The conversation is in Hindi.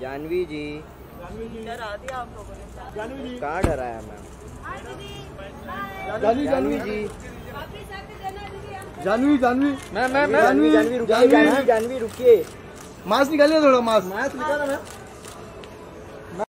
जानवी जी। डरा दिया आप लोगों ने जानवी जी कहाँ डराया मैम? जानवी जानवी। जी। जानवी जानवी। मैं मैं मैं। जानवी जानवी। जानवी जानवी रुकिए। मास्क निकालिए थोड़ा मास्क। मास्क निकाला मैम।